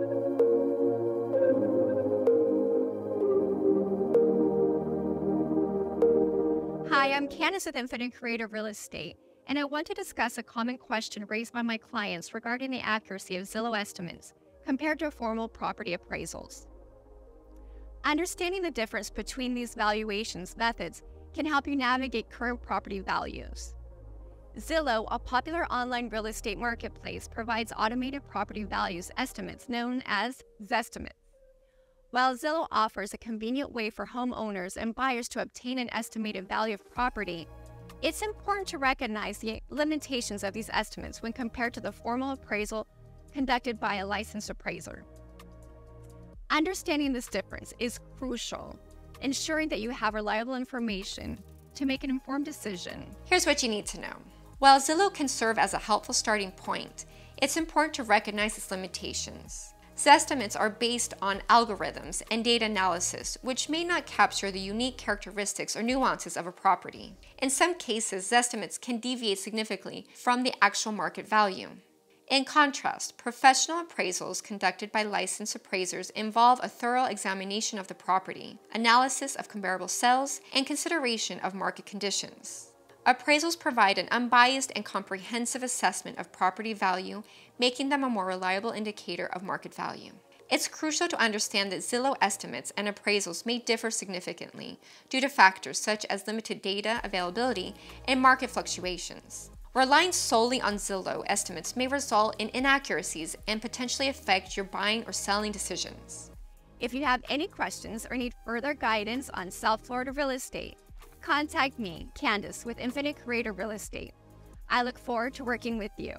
Hi, I'm Candice with Infinite Creator Real Estate, and I want to discuss a common question raised by my clients regarding the accuracy of Zillow estimates compared to formal property appraisals. Understanding the difference between these valuations methods can help you navigate current property values. Zillow, a popular online real estate marketplace, provides automated property values estimates known as Zestimates. While Zillow offers a convenient way for homeowners and buyers to obtain an estimated value of property, it's important to recognize the limitations of these estimates when compared to the formal appraisal conducted by a licensed appraiser. Understanding this difference is crucial, ensuring that you have reliable information to make an informed decision. Here's what you need to know. While Zillow can serve as a helpful starting point, it's important to recognize its limitations. Zestimates are based on algorithms and data analysis, which may not capture the unique characteristics or nuances of a property. In some cases, Zestimates can deviate significantly from the actual market value. In contrast, professional appraisals conducted by licensed appraisers involve a thorough examination of the property, analysis of comparable sales, and consideration of market conditions. Appraisals provide an unbiased and comprehensive assessment of property value, making them a more reliable indicator of market value. It's crucial to understand that Zillow estimates and appraisals may differ significantly due to factors such as limited data availability and market fluctuations. Relying solely on Zillow estimates may result in inaccuracies and potentially affect your buying or selling decisions. If you have any questions or need further guidance on South Florida real estate, contact me, Candace, with Infinite Creator Real Estate. I look forward to working with you.